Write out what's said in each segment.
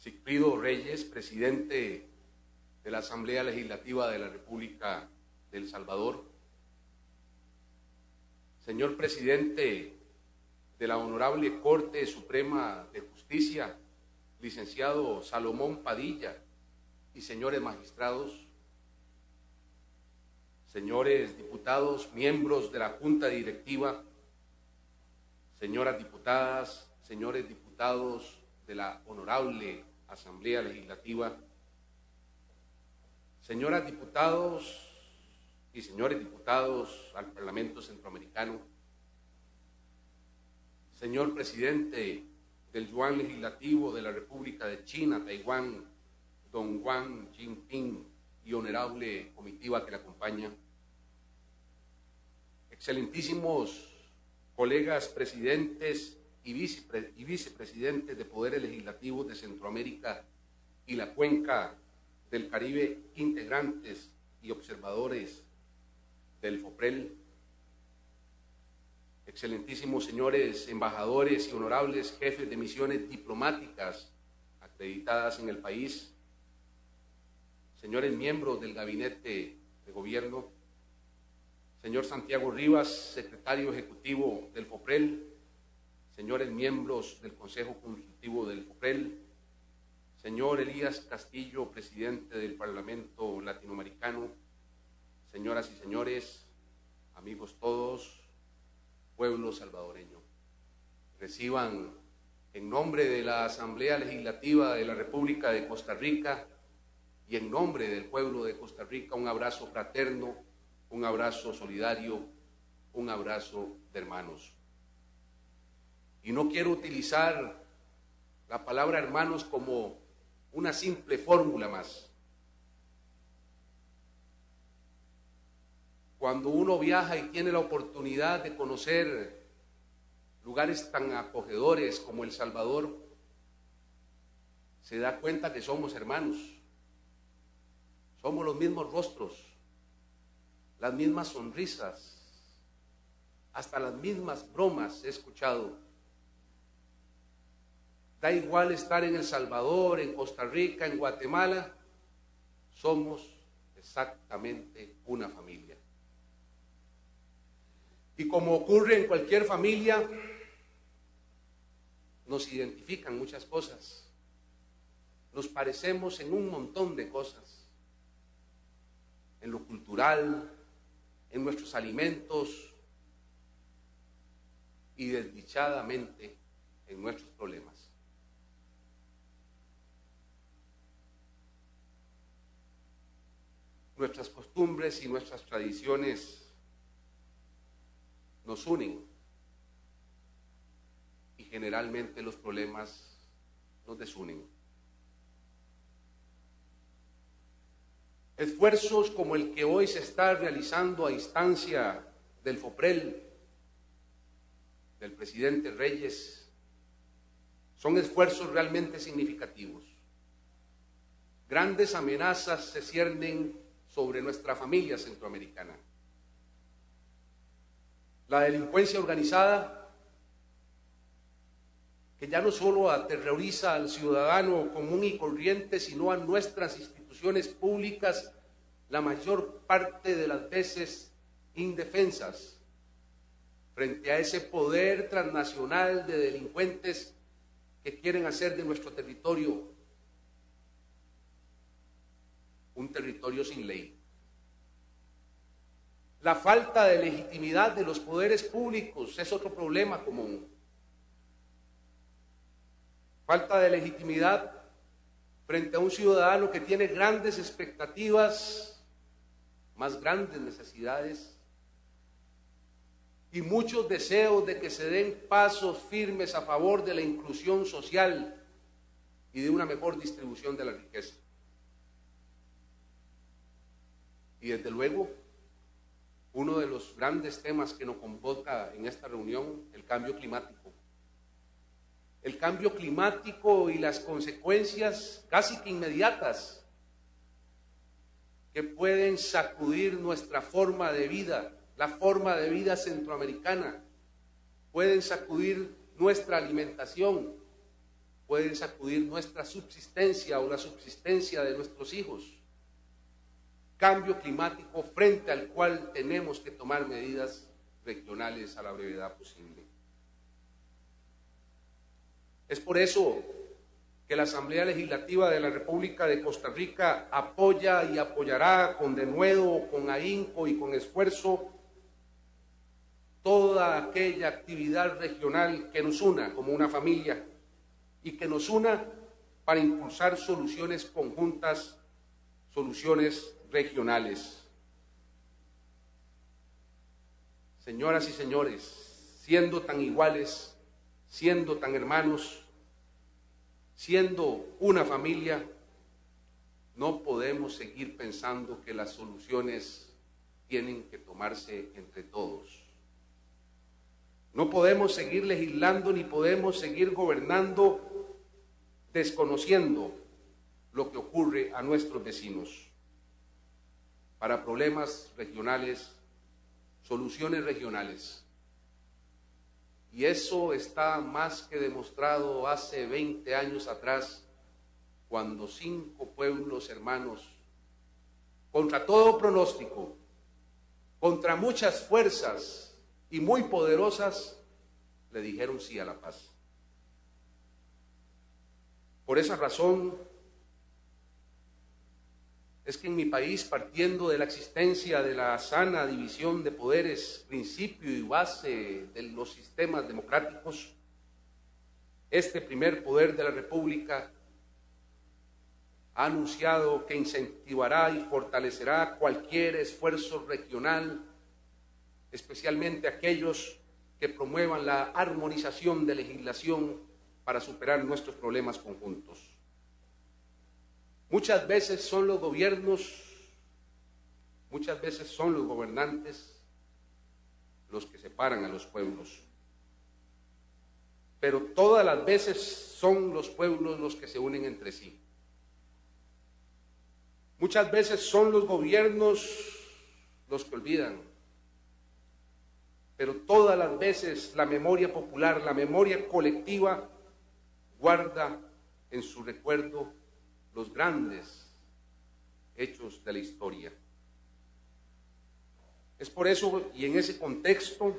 Sigfrido Reyes, presidente de la Asamblea Legislativa de la República del Salvador, señor presidente de la Honorable Corte Suprema de Justicia, licenciado Salomón Padilla, y señores magistrados, señores diputados, miembros de la Junta Directiva, señoras diputadas, señores diputados de la Honorable Asamblea Legislativa, señoras diputados y señores diputados al Parlamento Centroamericano, señor presidente del Yuan Legislativo de la República de China, Taiwán, don Wang Jinping y honorable comitiva que le acompaña, excelentísimos colegas presidentes y, vicepresidentes de poderes legislativos de Centroamérica y la cuenca del Caribe, integrantes y observadores del FOPREL, excelentísimos señores embajadores y honorables jefes de misiones diplomáticas acreditadas en el país, señores miembros del gabinete de gobierno, señor Santiago Rivas, secretario ejecutivo del FOPREL, señores miembros del Consejo Consultivo del FOPREL, señor Elías Castillo, presidente del Parlamento Latinoamericano, señoras y señores, amigos todos, pueblo salvadoreño, reciban en nombre de la Asamblea Legislativa de la República de Costa Rica y en nombre del pueblo de Costa Rica un abrazo fraterno, un abrazo solidario, un abrazo de hermanos. Y no quiero utilizar la palabra hermanos como una simple fórmula más. Cuando uno viaja y tiene la oportunidad de conocer lugares tan acogedores como El Salvador, se da cuenta que somos hermanos somos los mismos rostros, las mismas sonrisas, hasta las mismas bromas he escuchado. Da igual estar en El Salvador, en Costa Rica, en Guatemala, somos exactamente una familia. Y como ocurre en cualquier familia, nos identifican muchas cosas. Nos parecemos en un montón de cosas en lo cultural, en nuestros alimentos y desdichadamente en nuestros problemas. Nuestras costumbres y nuestras tradiciones nos unen y generalmente los problemas nos desunen. Esfuerzos como el que hoy se está realizando a instancia del FOPREL, del presidente Reyes, son esfuerzos realmente significativos. Grandes amenazas se ciernen sobre nuestra familia centroamericana. La delincuencia organizada, que ya no solo aterroriza al ciudadano común y corriente, sino a nuestras instituciones, públicas la mayor parte de las veces indefensas frente a ese poder transnacional de delincuentes que quieren hacer de nuestro territorio un sin ley. La falta de legitimidad de los poderes públicos es otro problema común. Falta de legitimidad frente a un ciudadano que tiene grandes expectativas, más grandes necesidades y muchos deseos de que se den pasos firmes a favor de la inclusión social y de una mejor distribución de la riqueza. Y desde luego, uno de los grandes temas que nos convoca en esta reunión, el cambio climático el cambio climático y las consecuencias casi que inmediatas que pueden sacudir nuestra forma de vida, la forma de vida centroamericana, pueden sacudir nuestra alimentación, pueden sacudir nuestra subsistencia o la subsistencia de nuestros hijos. Cambio climático frente al cual tenemos que tomar medidas regionales a la brevedad posible. Es por eso que la Asamblea Legislativa de la República de Costa Rica apoya y apoyará con denuedo, con ahínco y con esfuerzo toda aquella actividad regional que nos una como una familia y que nos una para impulsar soluciones conjuntas, soluciones regionales. Señoras y señores, siendo tan iguales, siendo tan hermanos, siendo una familia, no podemos seguir pensando que las soluciones tienen que tomarse entre todos. No podemos seguir legislando ni podemos seguir gobernando desconociendo lo que ocurre a nuestros vecinos. Para problemas regionales, soluciones regionales. Y eso está más que demostrado hace 20 años atrás, cuando cinco pueblos hermanos, contra todo pronóstico, contra muchas fuerzas y muy poderosas, le dijeron sí a la paz. Por esa razón es que en mi país, partiendo de la existencia de la sana división de poderes, principio y base de los sistemas democráticos, este primer poder de la República ha anunciado que incentivará y fortalecerá cualquier esfuerzo regional, especialmente aquellos que promuevan la armonización de legislación para superar nuestros problemas conjuntos. Muchas veces son los gobiernos, muchas veces son los gobernantes los que separan a los pueblos. Pero todas las veces son los pueblos los que se unen entre sí. Muchas veces son los gobiernos los que olvidan. Pero todas las veces la memoria popular, la memoria colectiva guarda en su recuerdo los grandes hechos de la historia. Es por eso y en ese contexto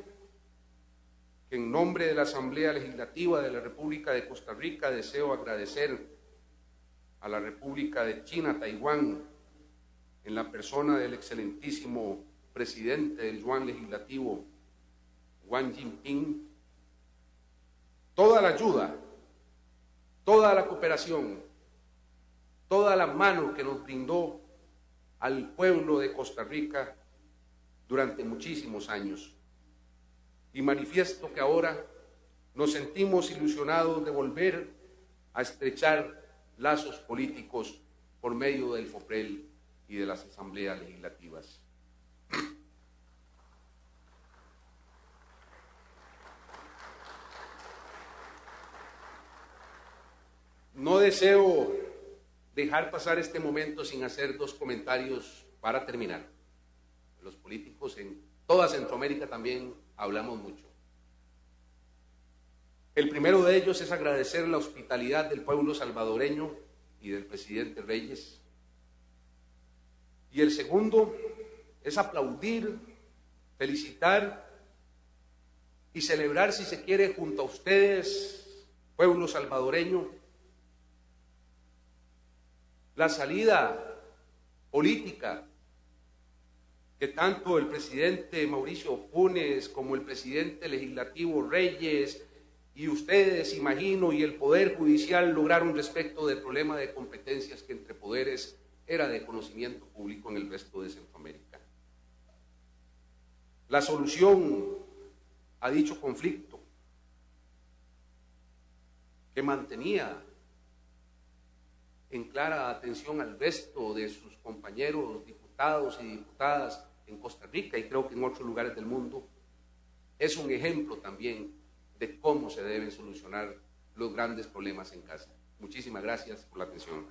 que en nombre de la Asamblea Legislativa de la República de Costa Rica deseo agradecer a la República de China, Taiwán, en la persona del excelentísimo presidente del Yuan Legislativo, Wang Jinping, toda la ayuda toda la cooperación, toda la mano que nos brindó al pueblo de Costa Rica durante muchísimos años. Y manifiesto que ahora nos sentimos ilusionados de volver a estrechar lazos políticos por medio del FOPREL y de las asambleas legislativas. No deseo dejar pasar este momento sin hacer dos comentarios para terminar. Los políticos en toda Centroamérica también hablamos mucho. El primero de ellos es agradecer la hospitalidad del pueblo salvadoreño y del presidente Reyes. Y el segundo es aplaudir, felicitar y celebrar, si se quiere, junto a ustedes, pueblo salvadoreño, la salida política que tanto el presidente Mauricio Funes como el presidente legislativo Reyes y ustedes, imagino, y el Poder Judicial lograron respecto del problema de competencias que entre poderes era de conocimiento público en el resto de Centroamérica. La solución a dicho conflicto que mantenía en clara atención al resto de sus compañeros diputados y diputadas en Costa Rica y creo que en otros lugares del mundo, es un ejemplo también de cómo se deben solucionar los grandes problemas en casa. Muchísimas gracias por la atención.